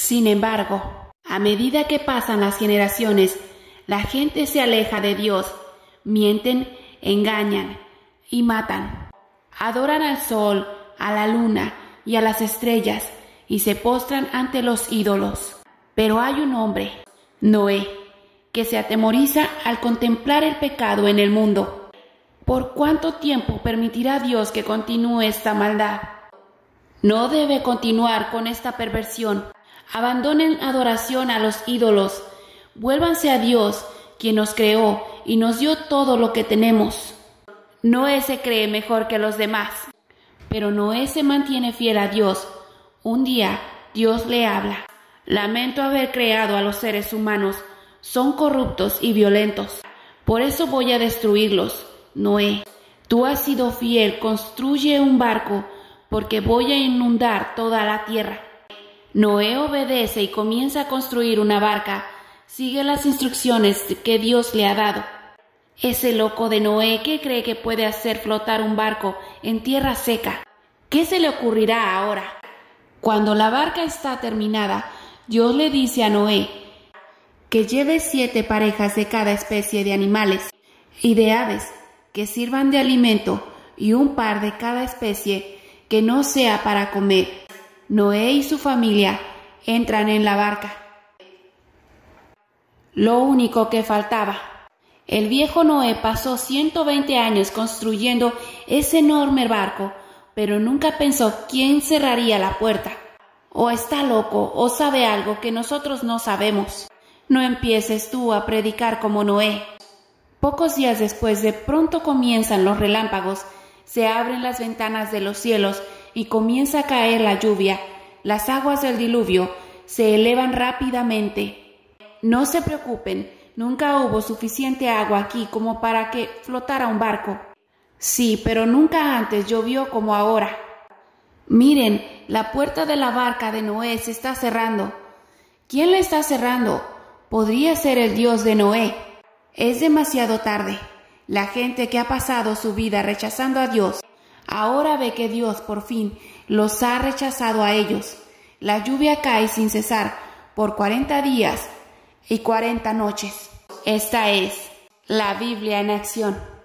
Sin embargo, a medida que pasan las generaciones, la gente se aleja de Dios, mienten, engañan y matan. Adoran al sol, a la luna y a las estrellas y se postran ante los ídolos. Pero hay un hombre, Noé, que se atemoriza al contemplar el pecado en el mundo. ¿Por cuánto tiempo permitirá Dios que continúe esta maldad? No debe continuar con esta perversión. Abandonen adoración a los ídolos. Vuélvanse a Dios, quien nos creó y nos dio todo lo que tenemos. Noé se cree mejor que los demás, pero Noé se mantiene fiel a Dios un día Dios le habla. Lamento haber creado a los seres humanos. Son corruptos y violentos. Por eso voy a destruirlos. Noé, tú has sido fiel, construye un barco, porque voy a inundar toda la tierra. Noé obedece y comienza a construir una barca. Sigue las instrucciones que Dios le ha dado. Ese loco de Noé que cree que puede hacer flotar un barco en tierra seca. ¿Qué se le ocurrirá ahora? Cuando la barca está terminada, Dios le dice a Noé que lleve siete parejas de cada especie de animales y de aves que sirvan de alimento y un par de cada especie que no sea para comer. Noé y su familia entran en la barca. Lo único que faltaba. El viejo Noé pasó 120 años construyendo ese enorme barco pero nunca pensó quién cerraría la puerta. O está loco o sabe algo que nosotros no sabemos. No empieces tú a predicar como Noé. Pocos días después de pronto comienzan los relámpagos, se abren las ventanas de los cielos y comienza a caer la lluvia. Las aguas del diluvio se elevan rápidamente. No se preocupen, nunca hubo suficiente agua aquí como para que flotara un barco. Sí, pero nunca antes llovió como ahora. Miren, la puerta de la barca de Noé se está cerrando. ¿Quién la está cerrando? Podría ser el Dios de Noé. Es demasiado tarde. La gente que ha pasado su vida rechazando a Dios, ahora ve que Dios por fin los ha rechazado a ellos. La lluvia cae sin cesar por cuarenta días y cuarenta noches. Esta es la Biblia en acción.